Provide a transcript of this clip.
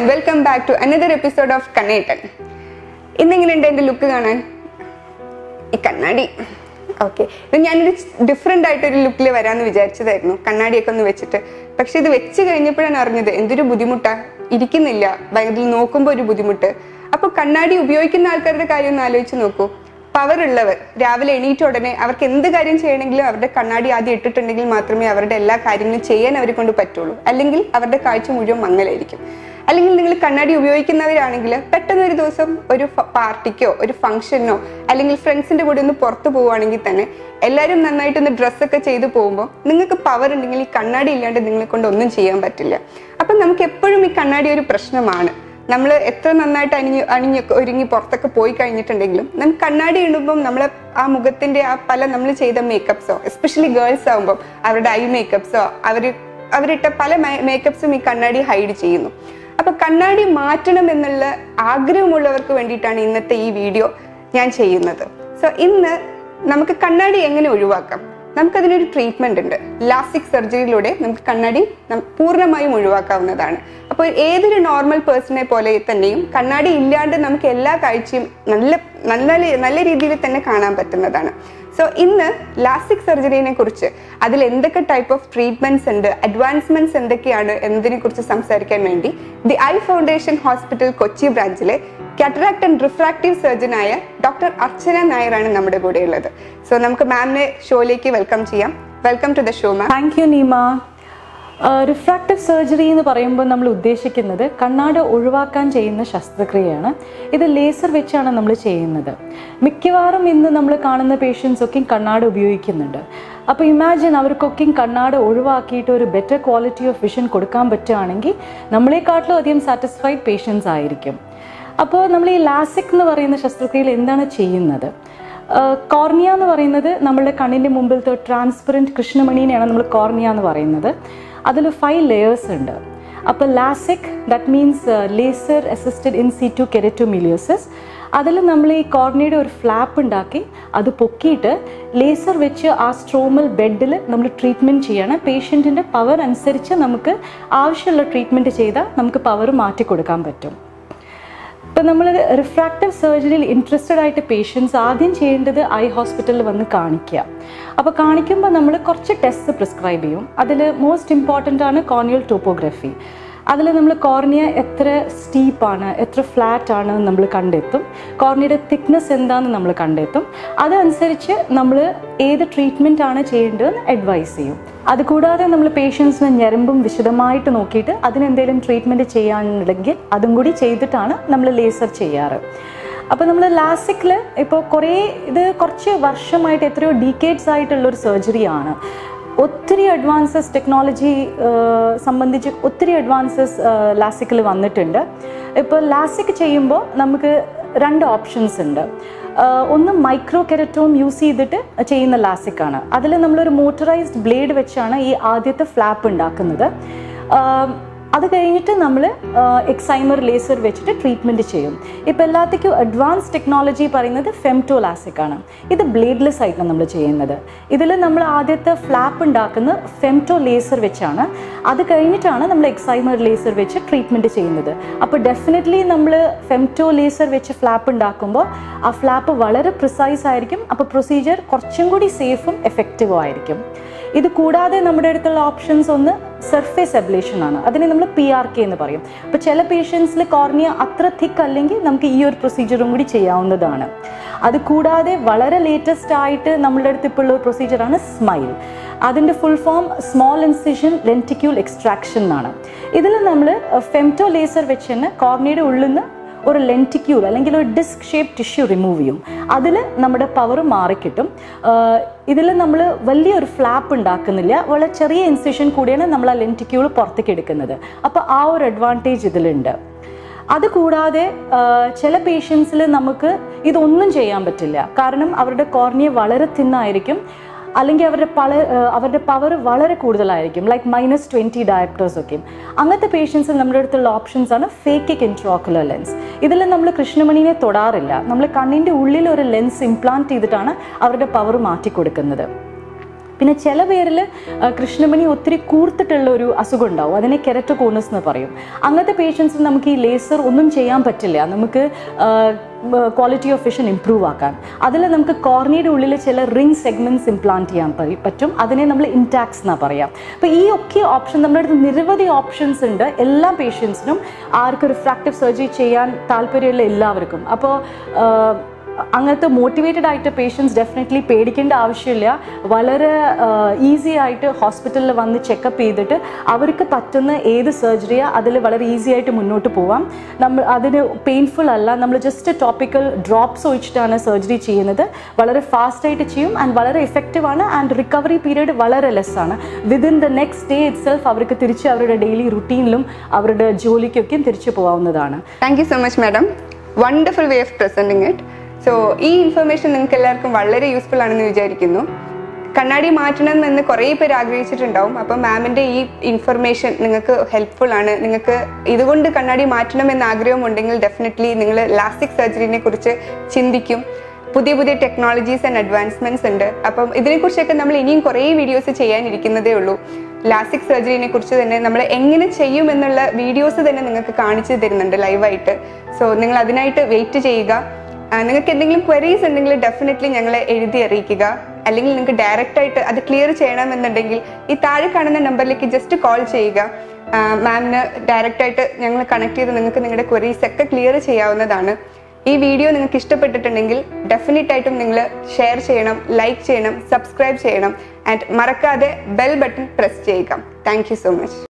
And welcome back to another episode of കണ്ണേട്ടൻ ഇന്നെങ്ങനെയുണ്ട് എന്റെ look കാണാൻ? ഈ കണ്ണാടി. ഓക്കെ ഇത് ഞാനൊരു ഡിഫറെന്റ് ആയിട്ടൊരു ലുക്കിൽ വരാമെന്ന് വിചാരിച്ചതായിരുന്നു. കണ്ണാടിയൊക്കെ ഒന്ന് വെച്ചിട്ട്. പക്ഷെ ഇത് വെച്ച് കഴിഞ്ഞപ്പോഴാണ് അറിഞ്ഞത് എന്തൊരു ബുദ്ധിമുട്ടാ. ഇരിക്കുന്നില്ല. ഭയങ്കര നോക്കുമ്പോൾ ഒരു ബുദ്ധിമുട്ട്. അപ്പോൾ കണ്ണാടി ഉപയോഗിക്കുന്ന ആൾക്കാരുടെ കാര്യം ഒന്ന് ആലോചിച്ച് നോക്കൂ. പവർ ഉള്ളവർ രാവിലെ എണീറ്റ ഉടനെ അവർക്ക് എന്ത് കാര്യം ചെയ്യണമെങ്കിലും അവരുടെ കണ്ണാടി ആദ്യം ഇട്ടിട്ടുണ്ടെങ്കിൽ മാത്രമേ അവരുടെ എല്ലാ കാര്യങ്ങളും ചെയ്യാൻ അവരെ കൊണ്ട് പറ്റുള്ളൂ. അല്ലെങ്കിൽ അവരുടെ കാഴ്ച മുഴുവൻ മങ്ങലായിരിക്കും. അല്ലെങ്കിൽ നിങ്ങൾ കണ്ണാടി ഉപയോഗിക്കുന്നവരാണെങ്കിൽ പെട്ടെന്ന് ഒരു ദിവസം ഒരു പാർട്ടിക്കോ ഒരു ഫംഗ്ഷനോ അല്ലെങ്കിൽ ഫ്രണ്ട്സിന്റെ കൂടെ ഒന്ന് പുറത്തു പോവുകയാണെങ്കിൽ തന്നെ എല്ലാവരും നന്നായിട്ടൊന്ന് ഡ്രസ്സൊക്കെ ചെയ്തു പോകുമ്പോൾ നിങ്ങൾക്ക് പവർ ഉണ്ടെങ്കിൽ ഈ കണ്ണാടി ഇല്ലാണ്ട് നിങ്ങളെ കൊണ്ട് ഒന്നും ചെയ്യാൻ പറ്റില്ല. അപ്പം നമുക്ക് എപ്പോഴും ഈ കണ്ണാടി ഒരു പ്രശ്നമാണ്. നമ്മൾ എത്ര നന്നായിട്ട് അണിഞ്ഞ് അണിഞ്ഞൊക്കെ ഒരുങ്ങി പുറത്തൊക്കെ പോയി കഴിഞ്ഞിട്ടുണ്ടെങ്കിലും നമുക്ക് കണ്ണാടി ഇടുമ്പം നമ്മളെ ആ മുഖത്തിന്റെ ആ പല നമ്മൾ ചെയ്ത മേക്കപ്സോ എസ്പെഷ്യലി ഗേൾസ് ആകുമ്പോൾ അവരുടെ ഐ മേക്കപ്സോ അവർ അവരിട്ട പല മേക്കപ്സും ഈ കണ്ണാടി ഹൈഡ് ചെയ്യുന്നു. അപ്പൊ കണ്ണാടി മാറ്റണം എന്നുള്ള ആഗ്രഹമുള്ളവർക്ക് വേണ്ടിയിട്ടാണ് ഇന്നത്തെ ഈ വീഡിയോ ഞാൻ ചെയ്യുന്നത്. സോ ഇന്ന് നമുക്ക് കണ്ണാടി എങ്ങനെ ഒഴിവാക്കാം? നമുക്കതിനൊരു ട്രീറ്റ്മെന്റ് ഉണ്ട്. ലാസ്റ്റിക് സർജറിയിലൂടെ നമുക്ക് കണ്ണാടി പൂർണമായും ഒഴിവാക്കാവുന്നതാണ്. അപ്പോൾ ഏതൊരു നോർമൽ പേഴ്സണെ പോലെ തന്നെയും കണ്ണാടി ഇല്ലാണ്ട് നമുക്ക് എല്ലാ കാഴ്ചയും നല്ല നല്ല നല്ല രീതിയിൽ തന്നെ കാണാൻ പറ്റുന്നതാണ്. സോ ഇന്ന് ലാസ്റ്റിക് സർജറിനെ കുറിച്ച് അതിൽ എന്തൊക്കെ ടൈപ്പ് ഓഫ് ട്രീറ്റ്മെന്റ്സ് ഉണ്ട് അഡ്വാൻസ്മെന്റ്സ് എന്തൊക്കെയാണ് എന്നതിനെ കുറിച്ച് സംസാരിക്കാൻ വേണ്ടി the eye foundation hospital Kochi ബ്രാഞ്ചിലെ cataract and refractive സർജനായ ഡോക്ടർ അർച്ചന നായരാണ് നമ്മുടെ കൂടെ ഉള്ളത് സോ നമുക്ക് മാമിനെ ഷോയിലേക്ക് വെൽക്കം ചെയ്യാം. Welcome to the show ma'am thank you Neema refractive surgery എന്ന് പറയുമ്പോൾ നമ്മൾ ഉദ്ദേശിക്കുന്നത് കണ്ണാട ഒഴിവാക്കാൻ ചെയ്യുന്ന ശസ്ത്രക്രിയയാണ്. ഇത് ലേസർ വെച്ചാണ് നമ്മൾ ചെയ്യുന്നത്. മിക്കവാറും ഇന്ന് നമ്മൾ കാണുന്ന പേഷ്യൻസ് ഒക്കെ കണ്ണാട ഉപയോഗിക്കുന്നുണ്ട്. അപ്പോൾ ഇമാജിൻ അവർക്കൊക്കെ കണ്ണാട് ഒഴിവാക്കിയിട്ട് ഒരു ബെറ്റർ ക്വാളിറ്റി ഓഫ് വിഷൻ കൊടുക്കാൻ പറ്റുകയാണെങ്കിൽ നമ്മളെക്കാട്ടിലും അധികം സാറ്റിസ്ഫൈഡ് പേഷ്യൻസ് ആയിരിക്കും. അപ്പോൾ നമ്മൾ ഈ ലാസിക് എന്ന് പറയുന്ന ശസ്ത്രക്രിയയിൽ എന്താണ് ചെയ്യുന്നത്? കോർണിയ എന്ന് പറയുന്നത് നമ്മുടെ കണ്ണിന്റെ മുമ്പിലത്തെ ട്രാൻസ്പെറന്റ് കൃഷ്ണമണീനെയാണ് നമ്മൾ കോർണിയ എന്ന് പറയുന്നത്. അതിൽ ഫൈവ് ലെയേഴ്സ് ഉണ്ട്. അപ്പോൾ LASIK that means laser assisted in situ keratomileusis അതിൽ നമ്മൾ ഈ കോർണിയുടെ ഒരു ഫ്ലാപ്പ് ഉണ്ടാക്കി അത് പൊക്കിയിട്ട് ലേസർ വെച്ച് ആ സ്ട്രോമൽ ബെഡിൽ നമ്മൾ ട്രീറ്റ്മെന്റ് ചെയ്യണം. പേഷ്യന്റിന്റെ പവർ അനുസരിച്ച് നമുക്ക് ആവശ്യമുള്ള ട്രീറ്റ്മെന്റ് ചെയ്താൽ നമുക്ക് പവർ മാറ്റി കൊടുക്കാൻ പറ്റും. ഇപ്പം നമ്മൾ റിഫ്രാക്റ്റീവ് സർജറിയിൽ ഇൻട്രസ്റ്റഡ് ആയിട്ട് പേഷ്യൻസ് ആദ്യം ചെയ്യേണ്ടത് ഐ ഹോസ്പിറ്റലിൽ വന്ന് കാണിക്കുക. അപ്പോൾ കാണിക്കുമ്പോൾ നമ്മൾ കുറച്ച് ടെസ്റ്റ് പ്രിസ്ക്രൈബ് ചെയ്യും. അതിൽ മോസ്റ്റ് ഇമ്പോർട്ടന്റ് ആണ് കോർണിയൽ ടോപ്പോഗ്രഫി അതിൽ നമ്മൾ കോർണിയ എത്ര സ്റ്റീപ്പാണ് എത്ര ഫ്ലാറ്റ് ആണ് നമ്മൾ കണ്ടെത്തും കോർണിയയുടെ തിക്നെസ് എന്താണെന്ന് നമ്മൾ കണ്ടെത്തും അതനുസരിച്ച് നമ്മൾ ഏത് ട്രീറ്റ്മെന്റ് ആണ് ചെയ്യേണ്ടതെന്ന് അഡ്വൈസ് ചെയ്യും. അതുകൂടാതെ നമ്മൾ പേഷ്യൻസിന് ഞരമ്പും വിശദമായിട്ട് നോക്കിയിട്ട് അതിനെന്തെങ്കിലും ട്രീറ്റ്മെന്റ് ചെയ്യാനുണ്ടെങ്കിൽ അതും കൂടി ചെയ്തിട്ടാണ് നമ്മൾ ലേസർ ചെയ്യാറ്. അപ്പോൾ നമ്മൾ ലാസിക്കിൽ ഇപ്പോൾ കുറേ ഇത് കുറച്ച് വർഷമായിട്ട് എത്രയോ ഡീക്കേഡ്സ് ആയിട്ടുള്ളൊരു സർജറിയാണ് ഒത്തിരി അഡ്വാൻസസ് ടെക്നോളജി സംബന്ധിച്ച് ഒത്തിരി അഡ്വാൻസസ് ലാസിക്കിൽ വന്നിട്ടുണ്ട്. ഇപ്പോൾ ലാസിക് ചെയ്യുമ്പോൾ നമുക്ക് രണ്ട് ഓപ്ഷൻസ് ഉണ്ട്. ഒന്ന് മൈക്രോ കെരറ്റോം യൂസ് ചെയ്തിട്ട് ചെയ്യുന്ന ലാസിക്കാണ് അതിൽ നമ്മളൊരു മോട്ടറൈസ്ഡ് ബ്ലേഡ് വെച്ചാണ് ഈ ആദ്യത്തെ ഫ്ലാപ്പ് ഉണ്ടാക്കുന്നത്. അത് കഴിഞ്ഞിട്ട് നമ്മൾ എക്സൈമർ ലേസർ വെച്ചിട്ട് ട്രീറ്റ്മെന്റ് ചെയ്യും. ഇപ്പോൾ എല്ലാത്തേക്കും അഡ്വാൻസ് ടെക്നോളജി പറയുന്നത് ഫെംറ്റോ ലാസിക് ആണ്. ഇത് ബ്ലേഡ്ലെസ് ആയിട്ടാണ് നമ്മൾ ചെയ്യുന്നത്. ഇതിൽ നമ്മൾ ആദ്യത്തെ ഫ്ലാപ്പ് ഉണ്ടാക്കുന്ന ഫെംറ്റോ ലേസർ വെച്ചാണ്. അത് കഴിഞ്ഞിട്ടാണ് നമ്മൾ എക്സൈമർ ലേസർ വെച്ച് ട്രീറ്റ്മെന്റ് ചെയ്യുന്നത്. അപ്പോൾ ഡെഫിനറ്റ്ലി നമ്മൾ ഫെംറ്റോ ലേസർ വെച്ച് ഫ്ലാപ്പ് ഉണ്ടാക്കുമ്പോൾ ആ ഫ്ലാപ്പ് വളരെ പ്രിസൈസ് ആയിരിക്കും. അപ്പോൾ പ്രൊസീജിയർ കുറച്ചും കൂടി സേഫും എഫക്റ്റീവും ആയിരിക്കും. ഇത് കൂടാതെ നമ്മുടെ അടുത്തുള്ള ഓപ്ഷൻസ് ഒന്ന് സർഫേസ് എബ്ലേഷൻ ആണ്. അതിനെ നമ്മൾ പി ആർ കെ എന്ന് പറയും. അപ്പോൾ ചില പേഷ്യൻസിൽ കോർണിയ അത്ര തിക്ക് അല്ലെങ്കിൽ നമുക്ക് ഈ ഒരു പ്രൊസീജിയറും കൂടി ചെയ്യാവുന്നതാണ്. അത് കൂടാതെ വളരെ ലേറ്റസ്റ്റ് ആയിട്ട് നമ്മളുടെ അടുത്ത് ഇപ്പോൾ ഉള്ള ഒരു പ്രൊസീജിയറാണ് സ്മൈൽ അതിന്റെ full form small incision lenticule extraction എന്നാണ്. ഇതിൽ നമ്മൾ ഫെംറ്റോ ലേസർ വെച്ച് തന്നെ കോർണിയുടെ ഉള്ളിൽ നിന്ന് ഒരു ലെന്റിക്യൂൾ അല്ലെങ്കിൽ ഒരു ഡിസ്ക് ഷേപ്പ് ടിഷ്യൂ റിമൂവ് ചെയ്യും. അതിൽ നമ്മുടെ പവർ മാറിക്കിട്ടും. ഇതിൽ നമ്മൾ വലിയൊരു ഫ്ലാപ്പ് ഉണ്ടാക്കുന്നില്ല. വളരെ ചെറിയ ഇൻസിഷൻ കൂടിയാണ് നമ്മൾ ആ ലെന്റിക്യൂൾ പുറത്തേക്ക് എടുക്കുന്നത്. അപ്പോൾ ആ ഒരു അഡ്വാന്റേജ് ഇതിലുണ്ട്. അതുകൂടാതെ ചില പേഷ്യൻസിൽ നമുക്ക് ഇതൊന്നും ചെയ്യാൻ പറ്റില്ല. കാരണം അവരുടെ കോർണിയ വളരെ തിന്നായിരിക്കും അല്ലെങ്കിൽ അവരുടെ പല അവരുടെ പവർ വളരെ കൂടുതലായിരിക്കും ലൈക്ക് മൈനസ് ട്വന്റി ഡയപ്റ്റേഴ്സ് ഒക്കെ. അങ്ങനത്തെ പേഷ്യൻസിൽ നമ്മുടെ അടുത്തുള്ള ഓപ്ഷൻസ് ആണ് ഫേക്കിക് ഇൻട്രോക്കുലർ ലെൻസ് ഇതിൽ നമ്മൾ കൃഷ്ണമണിനെ തൊടാറില്ല. നമ്മൾ കണ്ണിന്റെ ഉള്ളിൽ ഒരു ലെൻസ് ഇംപ്ലാന്റ് ചെയ്തിട്ടാണ് അവരുടെ പവർ മാറ്റി കൊടുക്കുന്നത് പിന്നെ ചില പേരിൽ കൃഷ്ണമണി ഒത്തിരി കൂർത്തിട്ടുള്ള ഒരു അസുഖം ഉണ്ടാവും അതിനെ കെരറ്റോകോണസ് എന്ന് പറയും. അങ്ങനത്തെ പേഷ്യൻസിന് നമുക്ക് ഈ ലേസർ ഒന്നും ചെയ്യാൻ പറ്റില്ല. നമുക്ക് ക്വാളിറ്റി ഓഫ് വിഷൻ ഇമ്പ്രൂവ് ആക്കാൻ. അതിൽ നമുക്ക് കോർണിയുടെ ഉള്ളിൽ ചില റിംഗ് സെഗ്മെന്റ്സ് ഇംപ്ലാന്റ് ചെയ്യാൻ പറ്റും. അതിനെ നമ്മൾ ഇൻടാക്സ് എന്നാണ് പറയാം. അപ്പോൾ ഈ ഒക്കെ ഓപ്ഷൻ നമ്മുടെ അടുത്ത് നിരവധി ഓപ്ഷൻസ് ഉണ്ട്. എല്ലാ പേഷ്യൻസിനും ആർക്കും റിഫ്രാക്റ്റീവ് സർജറി ചെയ്യാൻ താല്പര്യമുള്ള എല്ലാവർക്കും. അപ്പോൾ അങ്ങനത്തെ മോട്ടിവേറ്റഡ് ആയിട്ട് പേഷ്യൻസ് ഡെഫിനറ്റ്ലി പേടിക്കേണ്ട ആവശ്യമില്ല. വളരെ ഈസി ആയിട്ട് ഹോസ്പിറ്റലിൽ വന്ന് ചെക്കപ്പ് ചെയ്തിട്ട് അവർക്ക് പറ്റുന്ന ഏത് സർജറിയാ അതിൽ വളരെ ഈസി ആയിട്ട് മുന്നോട്ട് പോവാം. നമ്മൾ അതിന് പെയിൻഫുൾ അല്ല. നമ്മൾ ജസ്റ്റ് ടോപ്പിക്കൽ ഡ്രോപ്സ് ഒഴിച്ചിട്ടാണ് സർജറി ചെയ്യുന്നത്. വളരെ ഫാസ്റ്റായിട്ട് ചെയ്യും ആൻഡ് വളരെ ഇഫക്റ്റീവ് ആണ് ആൻഡ് റിക്കവറി പീരീഡ് വളരെ ലെസ്സാണ് within the next day itself അവർക്ക് തിരിച്ച് അവരുടെ ഡെയിലി റുട്ടീനിലും അവരുടെ ജോലിക്കൊക്കെയും തിരിച്ചു പോകാവുന്നതാണ് thank you so much madam wonderful way of presenting it so ഈ ഇൻഫർമേഷൻ നിങ്ങൾക്ക് എല്ലാവർക്കും വളരെ യൂസ്ഫുൾ ആണെന്ന് വിചാരിക്കുന്നു. കണ്ണാടി മാറ്റണം എന്ന് കുറേ പേര് ആഗ്രഹിച്ചിട്ടുണ്ടാവും. അപ്പം മാമിന്റെ ഈ ഇൻഫർമേഷൻ നിങ്ങൾക്ക് ഹെൽപ്ഫുൾ ആണ്. നിങ്ങൾക്ക് ഇതുകൊണ്ട് കണ്ണാടി മാറ്റണം എന്ന ആഗ്രഹമുണ്ടെങ്കിൽ ഡെഫിനറ്റ്ലി നിങ്ങൾ ലാസ്റ്റിക് സർജറിനെ കുറിച്ച് ചിന്തിക്കും. പുതിയ പുതിയ ടെക്നോളജീസ് ആൻഡ് അഡ്വാൻസ്മെന്റ്സ് ഉണ്ട്. അപ്പം ഇതിനെക്കുറിച്ചൊക്കെ നമ്മൾ ഇനിയും കുറേ വീഡിയോസ് ചെയ്യാനിരിക്കുന്നതേ ഉള്ളൂ. ലാസ്റ്റിക് സർജറിനെ കുറിച്ച് തന്നെ നമ്മൾ എങ്ങനെ ചെയ്യും എന്നുള്ള വീഡിയോസ് തന്നെ നിങ്ങൾക്ക് കാണിച്ചു തരുന്നുണ്ട് ലൈവായിട്ട് സോ നിങ്ങൾ അതിനായിട്ട് വെയിറ്റ് ചെയ്യുക. നിങ്ങൾക്ക് എന്തെങ്കിലും ക്വരീസ് ഉണ്ടെങ്കിൽ ഡെഫിനറ്റ്ലി ഞങ്ങളെ എഴുതി അറിയിക്കുക. അല്ലെങ്കിൽ നിങ്ങൾക്ക് ഡയറക്റ്റ് ആയിട്ട് അത് ക്ലിയർ ചെയ്യണമെന്നുണ്ടെങ്കിൽ ഈ താഴെ കാണുന്ന നമ്പറിലേക്ക് ജസ്റ്റ് കോൾ ചെയ്യുക. മാമിന് ഡയറക്റ്റ് ആയിട്ട് ഞങ്ങൾ കണക്ട് ചെയ്ത് നിങ്ങൾക്ക് നിങ്ങളുടെ ക്വരീസ് ഒക്കെ ക്ലിയർ ചെയ്യാവുന്നതാണ്. ഈ വീഡിയോ നിങ്ങൾക്ക് ഇഷ്ടപ്പെട്ടിട്ടുണ്ടെങ്കിൽ ഡെഫിനറ്റ് ആയിട്ടും നിങ്ങൾ ഷെയർ ചെയ്യണം ലൈക്ക് ചെയ്യണം സബ്സ്ക്രൈബ് ചെയ്യണം. ആൻഡ് മറക്കാതെ ബെൽ ബട്ടൺ പ്രസ് ചെയ്യുക. Thank so much